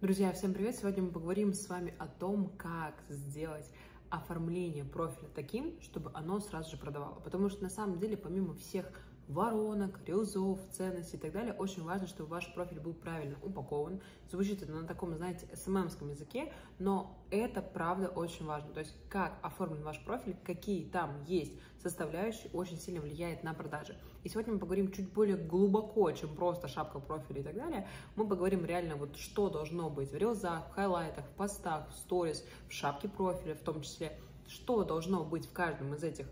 Друзья, всем привет! Сегодня мы поговорим с вами о том, как сделать оформление профиля таким, чтобы оно сразу же продавало. Потому что на самом деле, помимо всех воронок, рилзов, ценностей и так далее, очень важно, чтобы ваш профиль был правильно упакован. Звучит это на таком, знаете, сммском языке, но это правда очень важно. То есть, как оформлен ваш профиль, какие там есть составляющие, очень сильно влияет на продажи. И сегодня мы поговорим чуть более глубоко, чем просто шапка профиля и так далее. Мы поговорим реально, вот что должно быть в рилзах, в хайлайтах, в постах, в сторис, в шапке профиля в том числе, что должно быть в каждом из этих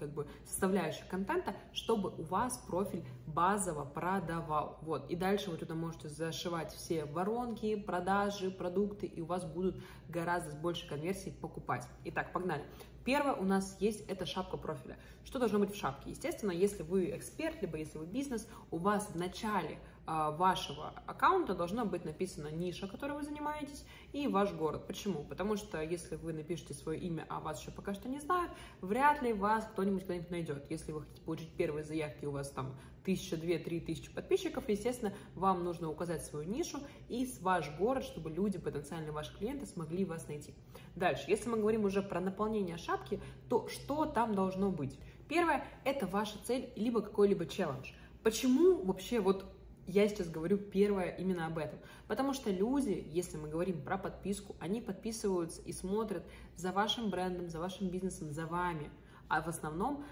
как бы составляющих контента, чтобы у вас профиль базово продавал. Вот. И дальше вы туда можете зашивать все воронки, продажи, продукты, и у вас будут гораздо больше конверсий покупать. Итак, погнали. Первое у нас есть это шапка профиля. Что должно быть в шапке? Естественно, если вы эксперт, либо если вы бизнес, у вас в начале э, вашего аккаунта должно быть написана ниша, которой вы занимаетесь, и ваш город. Почему? Потому что если вы напишете свое имя, а вас еще пока что не знают, вряд ли вас кто-нибудь когда-нибудь найдет. Если вы хотите получить первые заявки, у вас там тысяча, две, три тысячи подписчиков, естественно, вам нужно указать свою нишу и ваш город, чтобы люди, потенциальные ваши клиенты, смогли вас найти. Дальше, если мы говорим уже про наполнение шапки, то что там должно быть? Первое – это ваша цель, либо какой-либо челлендж. Почему вообще вот я сейчас говорю первое именно об этом. Потому что люди, если мы говорим про подписку, они подписываются и смотрят за вашим брендом, за вашим бизнесом, за вами. А в основном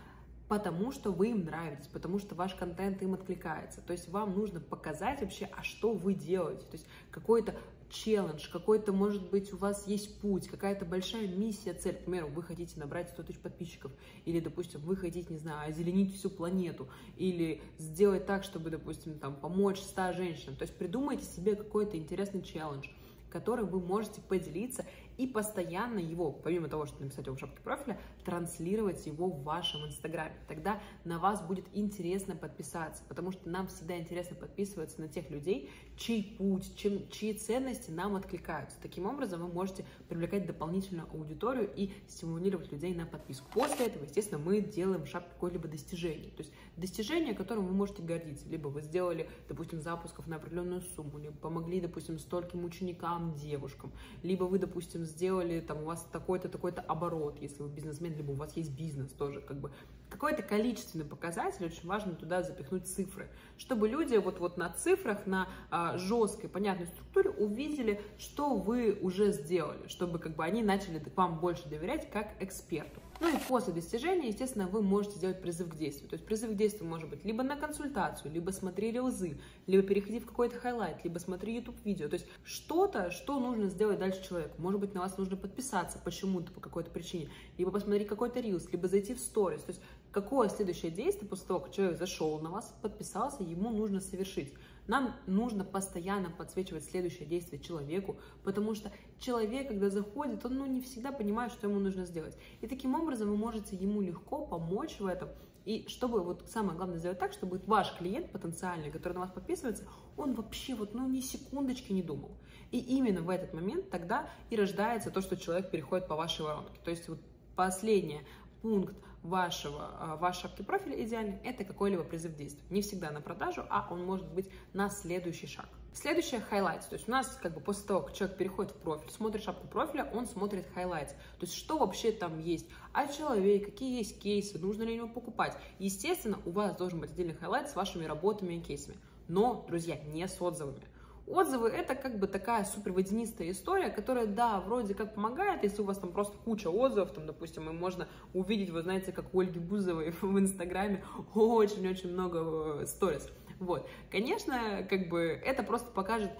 потому что вы им нравитесь, потому что ваш контент им откликается. То есть вам нужно показать вообще, а что вы делаете. То есть какой-то челлендж, какой-то, может быть, у вас есть путь, какая-то большая миссия, цель. К примеру, вы хотите набрать 100 тысяч подписчиков, или, допустим, вы хотите, не знаю, озеленить всю планету, или сделать так, чтобы, допустим, там, помочь 100 женщинам. То есть придумайте себе какой-то интересный челлендж, которым вы можете поделиться и постоянно его, помимо того, что написать его в шапке профиля, транслировать его в вашем инстаграме. Тогда на вас будет интересно подписаться, потому что нам всегда интересно подписываться на тех людей, чей путь, чем, чьи ценности нам откликаются. Таким образом, вы можете привлекать дополнительную аудиторию и стимулировать людей на подписку. После этого, естественно, мы делаем шапку какое-либо достижение. То есть достижение, которым вы можете гордиться. Либо вы сделали, допустим, запусков на определенную сумму, либо помогли, допустим, стольким ученикам, девушкам, либо вы, допустим, сделали, там, у вас такой-то, такой-то оборот, если вы бизнесмен, либо у вас есть бизнес тоже, как бы, какой-то количественный показатель, очень важно туда запихнуть цифры, чтобы люди вот, вот на цифрах, на а, жесткой, понятной структуре увидели, что вы уже сделали, чтобы, как бы, они начали к вам больше доверять как эксперту. Ну и после достижения, естественно, вы можете сделать призыв к действию. То есть призыв к действию может быть либо на консультацию, либо смотри рилзы, либо переходи в какой-то хайлайт, либо смотри YouTube видео. То есть что-то, что нужно сделать дальше человеку. Может быть, на вас нужно подписаться почему-то, по какой-то причине, либо посмотреть какой-то рилс, либо зайти в сторис. То есть какое следующее действие после того, как человек зашел на вас, подписался, ему нужно совершить. Нам нужно постоянно подсвечивать следующее действие человеку, потому что человек, когда заходит, он ну, не всегда понимает, что ему нужно сделать. И таким образом вы можете ему легко помочь в этом. И чтобы, вот самое главное, сделать так, чтобы ваш клиент потенциальный, который на вас подписывается, он вообще вот, ну, ни секундочки не думал. И именно в этот момент тогда и рождается то, что человек переходит по вашей воронке. То есть вот последнее пункт вашего, а, вашей шапки профиля идеальный, это какой-либо призыв действия. Не всегда на продажу, а он может быть на следующий шаг. Следующее – highlights. То есть у нас как бы после того, как человек переходит в профиль, смотрит шапку профиля, он смотрит highlights. То есть что вообще там есть, а человек, какие есть кейсы, нужно ли ему покупать. Естественно, у вас должен быть отдельный highlight с вашими работами и кейсами. Но, друзья, не с отзывами. Отзывы это как бы такая супер водянистая история, которая, да, вроде как помогает, если у вас там просто куча отзывов, там, допустим, и можно увидеть, вы знаете, как у Ольги Бузовой в Инстаграме очень-очень много э, сторис. Вот, конечно, как бы это просто покажет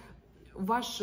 ваш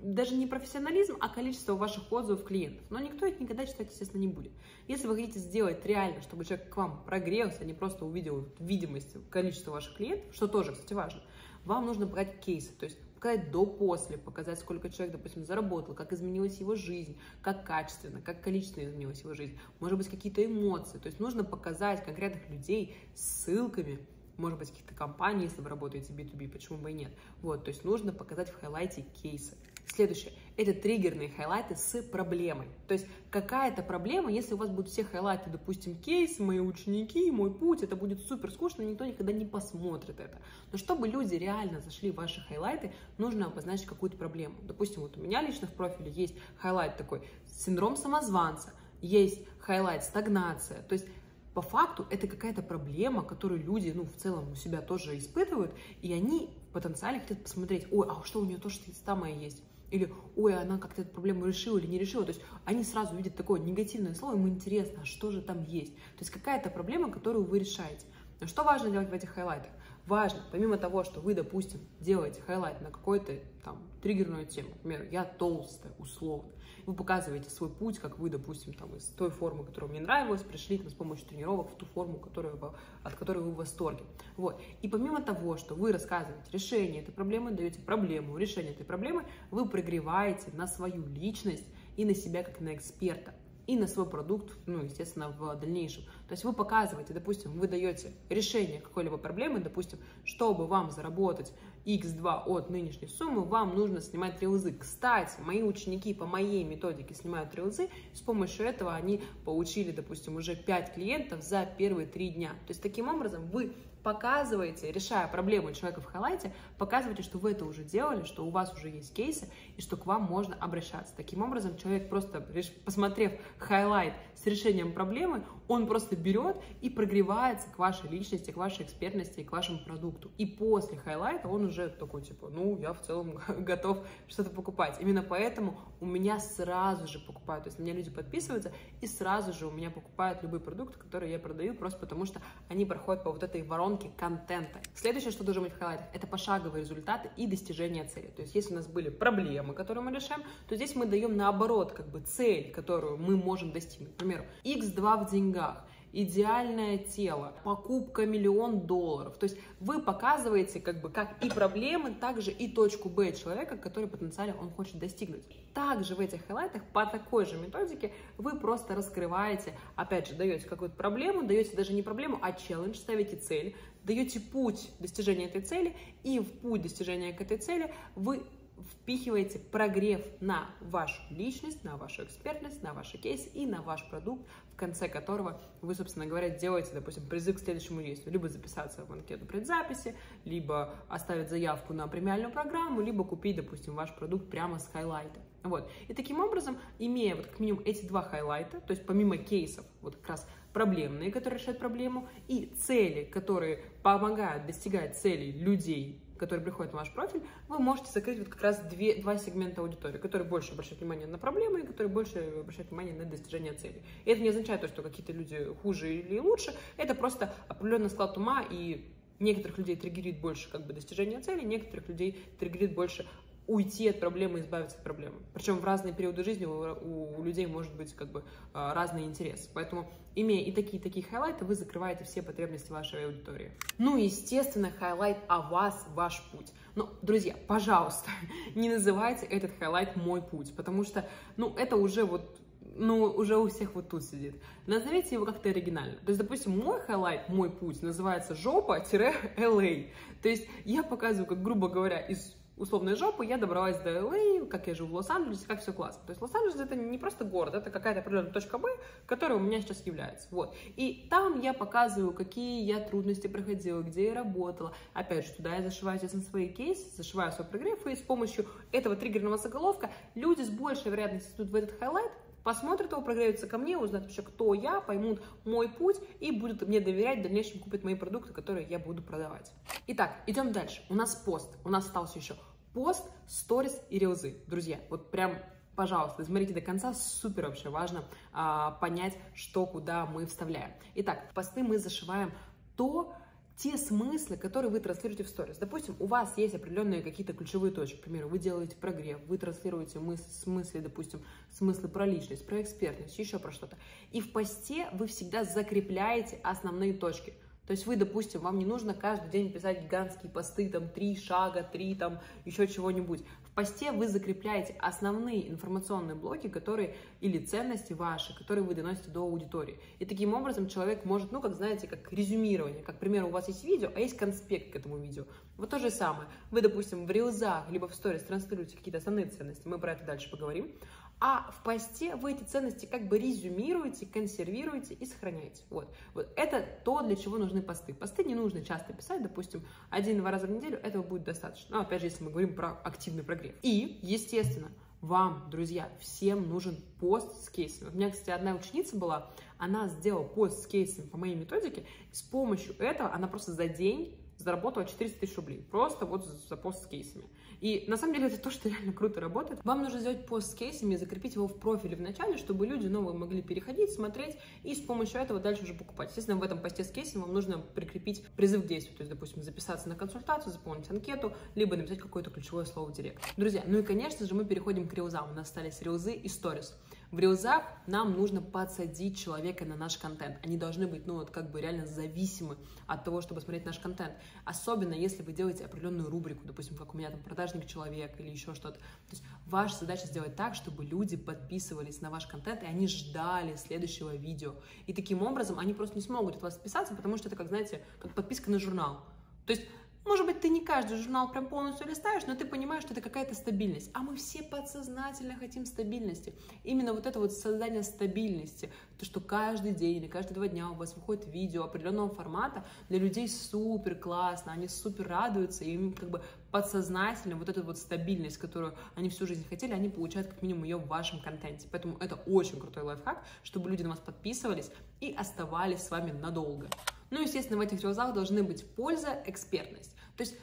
даже не профессионализм, а количество ваших отзывов клиентов. Но никто их никогда читать, естественно, не будет. Если вы хотите сделать реально, чтобы человек к вам прогрелся, а не просто увидел видимость количества ваших клиентов, что тоже, кстати, важно, вам нужно брать кейсы, то есть показать до-после, показать, сколько человек, допустим, заработал, как изменилась его жизнь, как качественно, как количественно изменилась его жизнь, может быть, какие-то эмоции. То есть нужно показать конкретных людей ссылками, может быть, каких-то компаний, если вы работаете B2B, почему бы и нет. Вот, то есть нужно показать в хайлайте кейсы. Следующее – это триггерные хайлайты с проблемой. То есть какая-то проблема, если у вас будут все хайлайты, допустим, кейс, мои ученики, мой путь, это будет супер скучно, никто никогда не посмотрит это. Но чтобы люди реально зашли в ваши хайлайты, нужно обозначить какую-то проблему. Допустим, вот у меня лично в профиле есть хайлайт такой синдром самозванца, есть хайлайт стагнация. То есть по факту это какая-то проблема, которую люди, ну, в целом у себя тоже испытывают, и они в потенциале хотят посмотреть, ой, а что у нее тоже самое есть? Или, ой, она как-то эту проблему решила или не решила. То есть они сразу видят такое негативное слово, им интересно, а что же там есть. То есть какая-то проблема, которую вы решаете. Но что важно делать в этих хайлайтах? Важно, помимо того, что вы, допустим, делаете хайлайт на какой-то там триггерную тему, например, я толстая, условно, вы показываете свой путь, как вы, допустим, там, из той формы, которая мне нравилась, пришли там, с помощью тренировок в ту форму, которую, от которой вы в восторге. Вот. И помимо того, что вы рассказываете решение этой проблемы, даете проблему, решение этой проблемы, вы прогреваете на свою личность и на себя как на эксперта и на свой продукт, ну, естественно, в дальнейшем. То есть вы показываете, допустим, вы даете решение какой-либо проблемы, допустим, чтобы вам заработать x2 от нынешней суммы, вам нужно снимать рилзы. Кстати, мои ученики по моей методике снимают рилзы, с помощью этого они получили, допустим, уже 5 клиентов за первые 3 дня. То есть таким образом вы показываете, решая проблему человека в хайлайте, показывайте, что вы это уже делали, что у вас уже есть кейсы, и что к вам можно обращаться. Таким образом, человек просто, посмотрев хайлайт с решением проблемы, он просто берет и прогревается к вашей личности, к вашей экспертности к вашему продукту. И после хайлайта он уже такой, типа, ну, я в целом готов что-то покупать. Именно поэтому у меня сразу же покупают. То есть на меня люди подписываются, и сразу же у меня покупают любые продукты, которые я продаю, просто потому что они проходят по вот этой воронке контента. Следующее, что должно быть в хайлайтах, это пошаговые результаты и достижение цели. То есть если у нас были проблемы, которые мы решаем, то здесь мы даем наоборот, как бы цель, которую мы можем достигнуть. К примеру, x2 в деньгах – идеальное тело, покупка миллион долларов. То есть вы показываете как бы как и проблемы, так же и точку Б человека, который потенциально он хочет достигнуть. Также в этих хайлайтах по такой же методике вы просто раскрываете, опять же, даете какую-то проблему, даете даже не проблему, а челлендж, ставите цель, даете путь достижения этой цели, и в путь достижения к этой цели вы впихиваете прогрев на вашу личность, на вашу экспертность, на ваши кейсы и на ваш продукт, в конце которого вы, собственно говоря, делаете, допустим, призыв к следующему действию. Либо записаться в анкету предзаписи, либо оставить заявку на премиальную программу, либо купить, допустим, ваш продукт прямо с хайлайта. Вот. И таким образом, имея вот как минимум эти два хайлайта, то есть помимо кейсов, вот как раз проблемные, которые решают проблему, и цели, которые помогают достигать целей людей, которые приходят на ваш профиль, вы можете закрыть вот как раз две, два сегмента аудитории, которые больше обращают внимание на проблемы и которые больше обращают внимание на достижение цели. И это не означает то, что какие-то люди хуже или лучше, это просто определенный склад ума и Некоторых людей триггерит больше как бы достижение цели, некоторых людей триггерит больше уйти от проблемы, избавиться от проблемы. Причем в разные периоды жизни у, у людей может быть как бы а, разный интерес. Поэтому, имея и такие такие хайлайты, вы закрываете все потребности вашей аудитории. Ну, естественно, хайлайт о вас, ваш путь. Но, друзья, пожалуйста, не называйте этот хайлайт «мой путь», потому что, ну, это уже вот ну, уже у всех вот тут сидит. Назовите его как-то оригинально. То есть, допустим, мой хайлайт, мой путь называется жопа-LA. То есть я показываю, как, грубо говоря, из условной жопы я добралась до LA, как я живу в Лос-Анджелесе, как все классно. То есть Лос-Анджелес это не просто город, это какая-то определенная точка Б, которая у меня сейчас является. Вот. И там я показываю, какие я трудности проходила, где я работала. Опять же, туда я зашиваю, естественно, свои кейсы, зашиваю свой прогрев, и с помощью этого триггерного заголовка люди с большей вероятностью идут в этот хайлайт, посмотрят его, прогреются ко мне, узнают вообще, кто я, поймут мой путь и будут мне доверять, в дальнейшем купить мои продукты, которые я буду продавать. Итак, идем дальше. У нас пост. У нас остался еще пост, сторис и рилзы. Друзья, вот прям пожалуйста, смотрите до конца, супер вообще важно а, понять, что куда мы вставляем. Итак, в посты мы зашиваем то, те смыслы, которые вы транслируете в сторис. Допустим, у вас есть определенные какие-то ключевые точки. К примеру, вы делаете прогрев, вы транслируете мыс смыслы, допустим, смыслы про личность, про экспертность, еще про что-то. И в посте вы всегда закрепляете основные точки. То есть вы, допустим, вам не нужно каждый день писать гигантские посты, там, три шага, три, там, еще чего-нибудь посте вы закрепляете основные информационные блоки, которые или ценности ваши, которые вы доносите до аудитории. И таким образом человек может, ну, как знаете, как резюмирование. Как, к примеру, у вас есть видео, а есть конспект к этому видео. Вот то же самое. Вы, допустим, в рилзах, либо в сторис транслируете какие-то основные ценности. Мы про это дальше поговорим. А в посте вы эти ценности как бы резюмируете, консервируете и сохраняете. Вот. вот это то, для чего нужны посты. Посты не нужно часто писать, допустим, один-два раза в неделю, этого будет достаточно. Ну, опять же, если мы говорим про активный прогрев. И, естественно, вам, друзья, всем нужен пост с кейсами. У меня, кстати, одна ученица была, она сделала пост с кейсами по моей методике, с помощью этого она просто за день заработала 400 тысяч рублей. Просто вот за пост с кейсами. И на самом деле это то, что реально круто работает. Вам нужно сделать пост с кейсами закрепить его в профиле в начале, чтобы люди новые могли переходить, смотреть и с помощью этого дальше уже покупать. Естественно, в этом посте с кейсом вам нужно прикрепить призыв к действию. То есть, допустим, записаться на консультацию, заполнить анкету, либо написать какое-то ключевое слово в директ. Друзья, ну и, конечно же, мы переходим к рилзам. У нас остались рилзы и сторис. В рилзах нам нужно подсадить человека на наш контент. Они должны быть, ну, вот как бы реально зависимы от того, чтобы смотреть наш контент. Особенно, если вы делаете определенную рубрику, допустим, как у меня там продажник человек или еще что-то. То есть ваша задача сделать так, чтобы люди подписывались на ваш контент, и они ждали следующего видео. И таким образом они просто не смогут от вас подписаться, потому что это, как, знаете, как подписка на журнал. То есть может быть, ты не каждый журнал прям полностью листаешь, но ты понимаешь, что это какая-то стабильность. А мы все подсознательно хотим стабильности. Именно вот это вот создание стабильности, то, что каждый день или каждые два дня у вас выходит видео определенного формата, для людей супер классно, они супер радуются, и им как бы подсознательно вот эту вот стабильность, которую они всю жизнь хотели, они получают как минимум ее в вашем контенте. Поэтому это очень крутой лайфхак, чтобы люди на вас подписывались и оставались с вами надолго. Ну, естественно, в этих рилзах должны быть польза, экспертность. То есть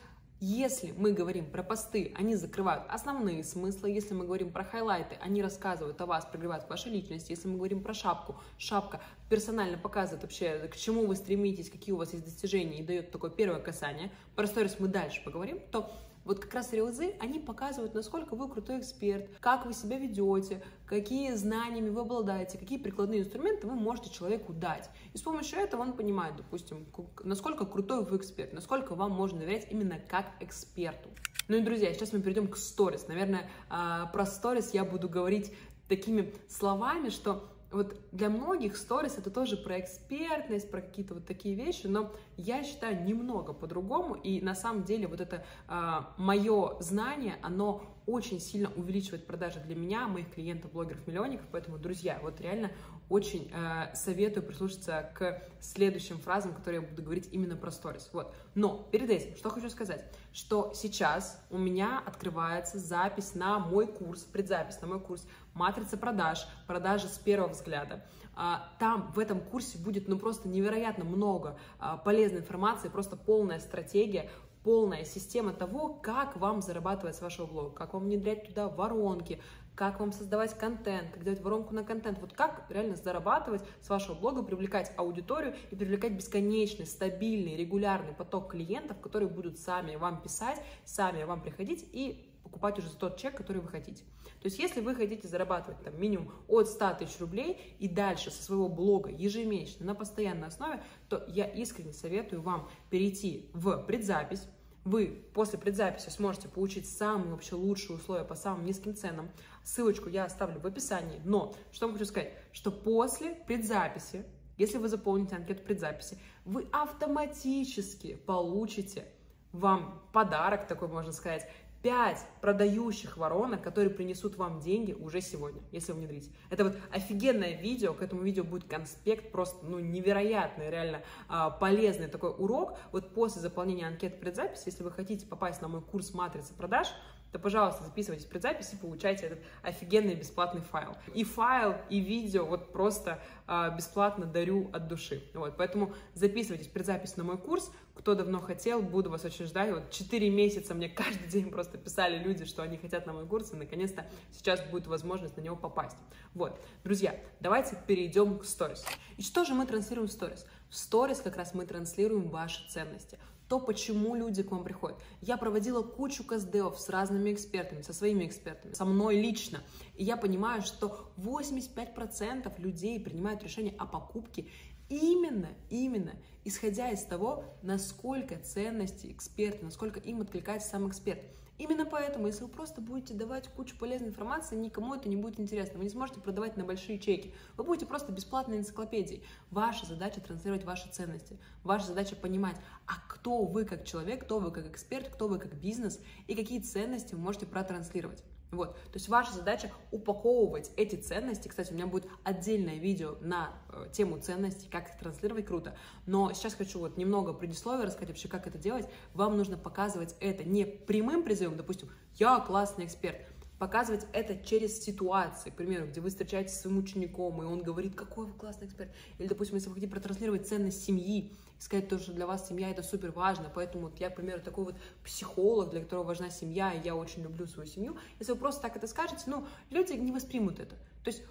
если мы говорим про посты, они закрывают основные смыслы. Если мы говорим про хайлайты, они рассказывают о вас, прогревают вашу личность. Если мы говорим про шапку, шапка персонально показывает вообще, к чему вы стремитесь, какие у вас есть достижения и дает такое первое касание. Про сторис мы дальше поговорим, то вот как раз рилзы, они показывают, насколько вы крутой эксперт, как вы себя ведете, какие знаниями вы обладаете, какие прикладные инструменты вы можете человеку дать. И с помощью этого он понимает, допустим, насколько крутой вы эксперт, насколько вам можно доверять именно как эксперту. Ну и, друзья, сейчас мы перейдем к сторис. Наверное, а, про сторис я буду говорить такими словами, что вот для многих сторис это тоже про экспертность, про какие-то вот такие вещи, но я считаю немного по-другому, и на самом деле вот это а, мое знание, оно очень сильно увеличивает продажи для меня, моих клиентов, блогеров, миллионников, поэтому, друзья, вот реально очень э, советую прислушаться к следующим фразам, которые я буду говорить именно про сторис. Вот. Но перед этим, что хочу сказать, что сейчас у меня открывается запись на мой курс, предзапись на мой курс «Матрица продаж», продажи с первого взгляда. А, там в этом курсе будет ну просто невероятно много а, полезной информации, просто полная стратегия, полная система того, как вам зарабатывать с вашего блога, как вам внедрять туда воронки, как вам создавать контент, как делать воронку на контент, вот как реально зарабатывать с вашего блога, привлекать аудиторию и привлекать бесконечный, стабильный, регулярный поток клиентов, которые будут сами вам писать, сами вам приходить и покупать уже за тот чек, который вы хотите. То есть, если вы хотите зарабатывать там минимум от 100 тысяч рублей и дальше со своего блога ежемесячно на постоянной основе, то я искренне советую вам перейти в предзапись, вы после предзаписи сможете получить самые вообще лучшие условия по самым низким ценам. Ссылочку я оставлю в описании. Но что хочу сказать, что после предзаписи, если вы заполните анкету предзаписи, вы автоматически получите вам подарок, такой можно сказать, 5 продающих воронок, которые принесут вам деньги уже сегодня, если вы внедрите. Это вот офигенное видео, к этому видео будет конспект, просто ну, невероятный, реально а, полезный такой урок. Вот после заполнения анкет предзаписи, если вы хотите попасть на мой курс матрицы продаж, то, пожалуйста, записывайтесь в предзапись и получайте этот офигенный бесплатный файл. И файл, и видео вот просто а, бесплатно дарю от души. Вот, поэтому записывайтесь в предзапись на мой курс. Кто давно хотел, буду вас очень ждать. Вот 4 месяца мне каждый день просто писали люди, что они хотят на мой курс, и наконец-то сейчас будет возможность на него попасть. Вот, друзья, давайте перейдем к сторис. И что же мы транслируем в сторис? В сторис как раз мы транслируем ваши ценности то, почему люди к вам приходят. Я проводила кучу каздевов с разными экспертами, со своими экспертами, со мной лично. И я понимаю, что 85% людей принимают решение о покупке именно, именно исходя из того, насколько ценности эксперта, насколько им откликается сам эксперт. Именно поэтому, если вы просто будете давать кучу полезной информации, никому это не будет интересно. Вы не сможете продавать на большие чеки. Вы будете просто бесплатной энциклопедией. Ваша задача транслировать ваши ценности. Ваша задача понимать, а кто вы как человек, кто вы как эксперт, кто вы как бизнес и какие ценности вы можете протранслировать. Вот, то есть ваша задача упаковывать эти ценности. Кстати, у меня будет отдельное видео на э, тему ценностей, как их транслировать круто. Но сейчас хочу вот немного предисловия рассказать вообще, как это делать. Вам нужно показывать это не прямым призывом, допустим, я классный эксперт, показывать это через ситуации, к примеру, где вы встречаетесь с своим учеником, и он говорит, какой вы классный эксперт. Или, допустим, если вы хотите протранслировать ценность семьи, сказать то, что для вас семья это супер важно, поэтому вот я, к примеру, такой вот психолог, для которого важна семья, и я очень люблю свою семью. Если вы просто так это скажете, ну, люди не воспримут это. То есть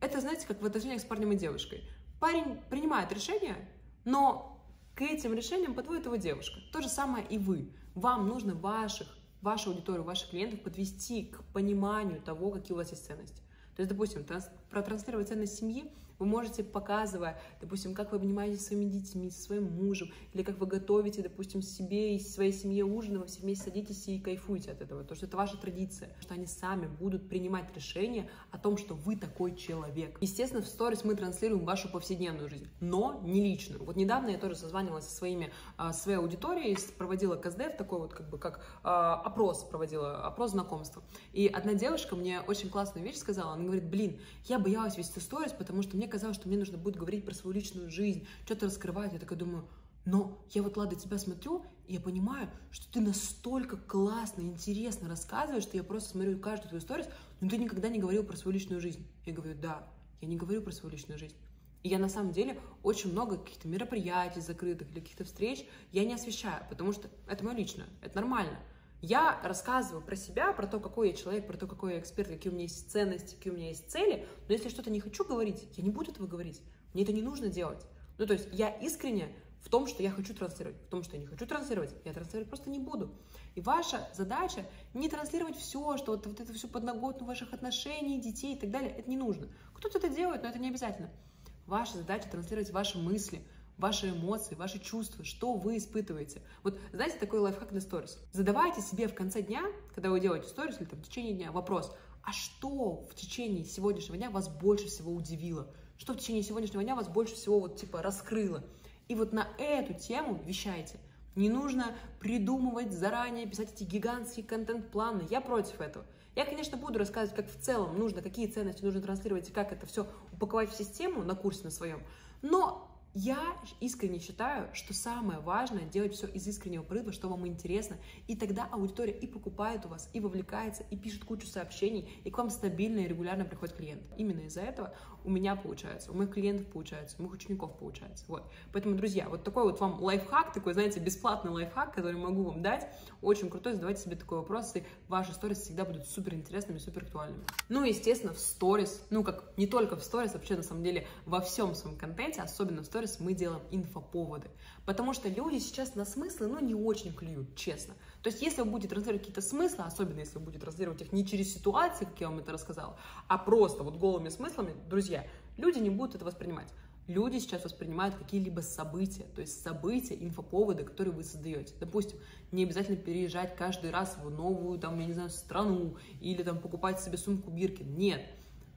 это, знаете, как в отношениях с парнем и девушкой. Парень принимает решение, но к этим решениям подводит его девушка. То же самое и вы. Вам нужно ваших вашу аудиторию, ваших клиентов подвести к пониманию того, какие у вас есть ценности. То есть, допустим, транс, протранслировать ценность семьи вы можете, показывая, допустим, как вы обнимаетесь со своими детьми, со своим мужем, или как вы готовите, допустим, себе и своей семье ужин, вы все вместе садитесь и кайфуете от этого, потому что это ваша традиция, что они сами будут принимать решение о том, что вы такой человек. Естественно, в сторис мы транслируем вашу повседневную жизнь, но не личную. Вот недавно я тоже созванивалась со своими, а, своей аудиторией, проводила КСДФ, такой вот как бы как а, опрос проводила, опрос знакомства. И одна девушка мне очень классную вещь сказала, она говорит, блин, я боялась вести сторис, потому что мне казалось, что мне нужно будет говорить про свою личную жизнь, что-то раскрывать. Я такая думаю, но я вот, Лада, тебя смотрю, и я понимаю, что ты настолько классно, интересно рассказываешь, что я просто смотрю каждую твою сторис, но ты никогда не говорил про свою личную жизнь. Я говорю, да, я не говорю про свою личную жизнь. И я на самом деле очень много каких-то мероприятий закрытых или каких-то встреч я не освещаю, потому что это мое личное, это нормально. Я рассказываю про себя, про то, какой я человек, про то, какой я эксперт, какие у меня есть ценности, какие у меня есть цели. Но если что-то не хочу говорить, я не буду этого говорить. Мне это не нужно делать. Ну, то есть я искренне в том, что я хочу транслировать. В том, что я не хочу транслировать, я транслировать просто не буду. И ваша задача не транслировать все, что вот, вот это все подноготно ваших отношений, детей и так далее. Это не нужно. Кто-то это делает, но это не обязательно. Ваша задача транслировать ваши мысли, ваши эмоции, ваши чувства, что вы испытываете. Вот знаете, такой лайфхак для сторис. Задавайте себе в конце дня, когда вы делаете сторис или там, в течение дня, вопрос, а что в течение сегодняшнего дня вас больше всего удивило? Что в течение сегодняшнего дня вас больше всего вот типа раскрыло? И вот на эту тему вещайте. Не нужно придумывать заранее, писать эти гигантские контент-планы. Я против этого. Я, конечно, буду рассказывать, как в целом нужно, какие ценности нужно транслировать и как это все упаковать в систему на курсе на своем. Но я искренне считаю, что самое важное делать все из искреннего порыва, что вам интересно, и тогда аудитория и покупает у вас, и вовлекается, и пишет кучу сообщений, и к вам стабильно и регулярно приходит клиент. Именно из-за этого у меня получается, у моих клиентов получается, у моих учеников получается. Вот. Поэтому, друзья, вот такой вот вам лайфхак, такой, знаете, бесплатный лайфхак, который могу вам дать, очень крутой, задавайте себе такой вопрос, и ваши сторис всегда будут супер интересными, супер актуальными. Ну, естественно, в сторис, ну, как не только в сторис, вообще, на самом деле, во всем своем контенте, особенно в сторис, мы делаем инфоповоды, потому что люди сейчас на смыслы, ну, не очень клюют, честно. То есть, если вы будете транслировать какие-то смыслы, особенно если вы будете транслировать их не через ситуации, как я вам это рассказала, а просто вот голыми смыслами, друзья, люди не будут это воспринимать. Люди сейчас воспринимают какие-либо события, то есть события, инфоповоды, которые вы создаете. Допустим, не обязательно переезжать каждый раз в новую, там, я не знаю, страну или там покупать себе сумку Биркин. Нет.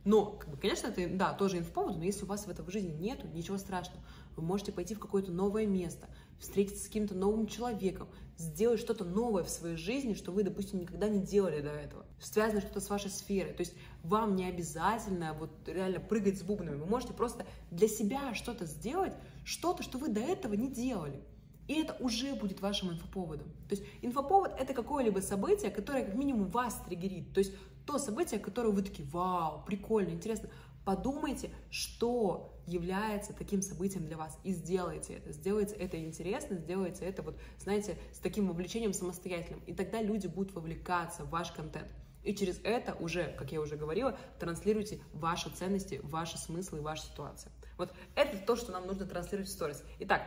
Но, как бы, конечно, это, да, тоже инфоповод, но если у вас в этого в жизни нету, ничего страшного. Вы можете пойти в какое-то новое место, встретиться с каким-то новым человеком, сделать что-то новое в своей жизни, что вы, допустим, никогда не делали до этого. Связано что-то с вашей сферой. То есть вам не обязательно вот реально прыгать с бубнами. Вы можете просто для себя что-то сделать, что-то, что вы до этого не делали. И это уже будет вашим инфоповодом. То есть инфоповод — это какое-либо событие, которое как минимум вас триггерит. То есть то событие, которое вы такие, вау, прикольно, интересно. Подумайте, что является таким событием для вас, и сделайте это. Сделайте это интересно, сделайте это, вот, знаете, с таким вовлечением самостоятельным. И тогда люди будут вовлекаться в ваш контент. И через это уже, как я уже говорила, транслируйте ваши ценности, ваши смыслы и ваши ситуации. Вот это то, что нам нужно транслировать в сторис. Итак,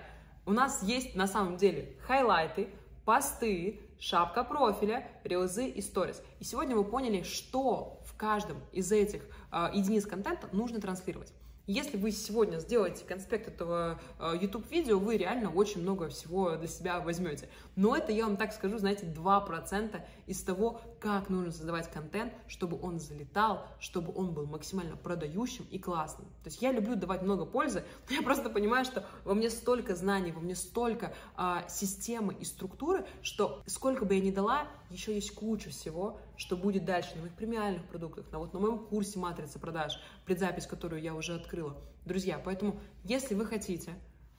у нас есть на самом деле хайлайты, посты, шапка профиля, рилзы и сторис. И сегодня вы поняли, что в каждом из этих э, единиц контента нужно транслировать. Если вы сегодня сделаете конспект этого э, YouTube-видео, вы реально очень много всего для себя возьмете. Но это, я вам так скажу, знаете, 2% из того, как нужно создавать контент, чтобы он залетал, чтобы он был максимально продающим и классным. То есть я люблю давать много пользы, но я просто понимаю, что во мне столько знаний, во мне столько э, системы и структуры, что сколько бы я ни дала, еще есть куча всего, что будет дальше на моих премиальных продуктах, на, вот, на моем курсе матрицы продаж, предзапись, которую я уже открыла. Друзья, поэтому, если вы хотите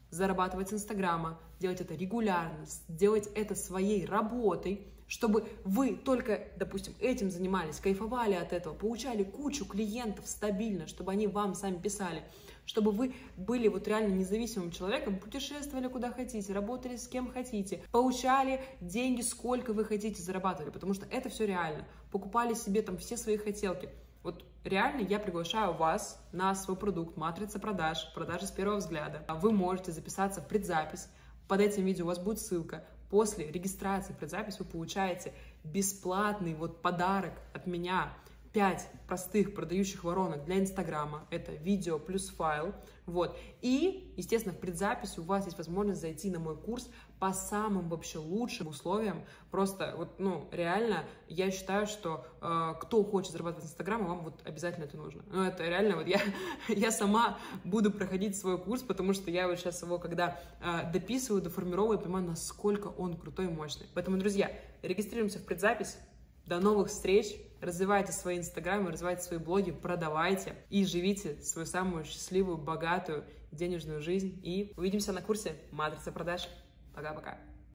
зарабатывать с Инстаграма, делать это регулярно, делать это своей работой, чтобы вы только, допустим, этим занимались, кайфовали от этого, получали кучу клиентов стабильно, чтобы они вам сами писали, чтобы вы были вот реально независимым человеком, путешествовали куда хотите, работали с кем хотите, получали деньги, сколько вы хотите, зарабатывали, потому что это все реально. Покупали себе там все свои хотелки. Вот реально я приглашаю вас на свой продукт «Матрица продаж», продажи с первого взгляда. Вы можете записаться в предзапись. Под этим видео у вас будет ссылка. После регистрации предзапись вы получаете бесплатный вот подарок от меня. 5 простых продающих воронок для Инстаграма. Это видео плюс файл. Вот. И, естественно, в предзаписи у вас есть возможность зайти на мой курс по самым вообще лучшим условиям. Просто вот, ну, реально, я считаю, что э, кто хочет зарабатывать с Инстаграма, вам вот обязательно это нужно. Ну, это реально, вот я, я сама буду проходить свой курс, потому что я вот сейчас его, когда э, дописываю, доформировываю, понимаю, насколько он крутой и мощный. Поэтому, друзья, регистрируемся в предзапись. До новых встреч! Развивайте свои инстаграмы, развивайте свои блоги, продавайте и живите свою самую счастливую, богатую, денежную жизнь. И увидимся на курсе «Матрица продаж». Пока-пока.